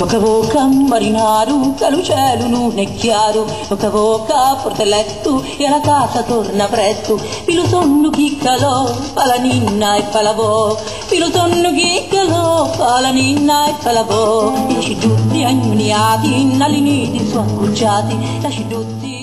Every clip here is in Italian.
Boca a boca, marinaru, che lo cielo non è chiaro, boca, portelletto, e alla casa torna presto, filo sonno fa la ninna e fa la bo, filo sonno fa la ninna e fa la bo, lasci tutti agnuniati, nalliniti su accucciati, lasci tutti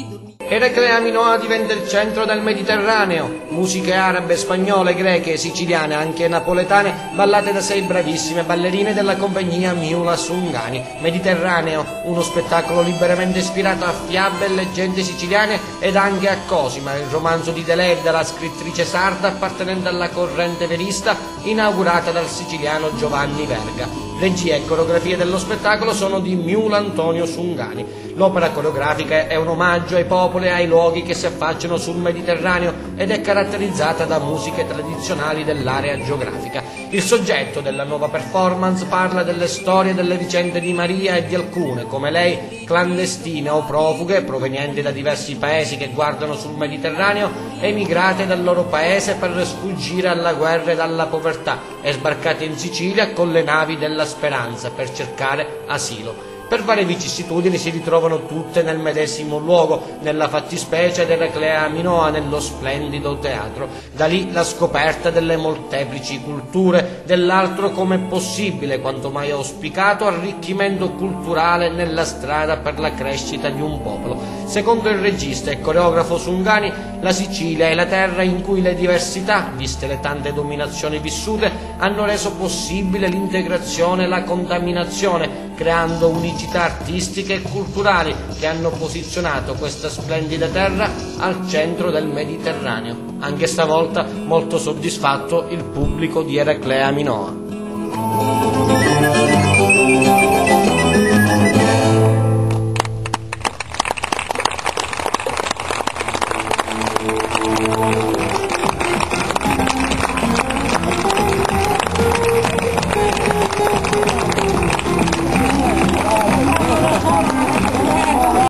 Eraclea Minoa diventa il centro del Mediterraneo. Musiche arabe, spagnole, greche, siciliane, anche napoletane, ballate da sei bravissime ballerine della compagnia Miula Sungani. Mediterraneo, uno spettacolo liberamente ispirato a fiabe e leggende siciliane ed anche a Cosima, il romanzo di Deledda, la scrittrice sarda appartenente alla corrente verista, inaugurata dal siciliano Giovanni Verga. Regia e coreografie dello spettacolo sono di Miula Antonio Sungani. L'opera coreografica è un omaggio ai popoli e ai luoghi che si affacciano sul Mediterraneo ed è caratterizzata da musiche tradizionali dell'area geografica. Il soggetto della nuova performance parla delle storie e delle vicende di Maria e di alcune, come lei, clandestine o profughe provenienti da diversi paesi che guardano sul Mediterraneo, emigrate dal loro paese per sfuggire alla guerra e alla povertà e sbarcate in Sicilia con le navi della speranza per cercare asilo. Per varie vicissitudini si ritrovano tutte nel medesimo luogo, nella fattispecie dell'Eclea Minoa, nello splendido teatro. Da lì la scoperta delle molteplici culture, dell'altro come possibile, quanto mai auspicato, arricchimento culturale nella strada per la crescita di un popolo. Secondo il regista e coreografo Sungani, la Sicilia è la terra in cui le diversità, viste le tante dominazioni vissute, hanno reso possibile l'integrazione e la contaminazione, creando unicità artistiche e culturali che hanno posizionato questa splendida terra al centro del Mediterraneo. Anche stavolta molto soddisfatto il pubblico di Eraclea Minoa.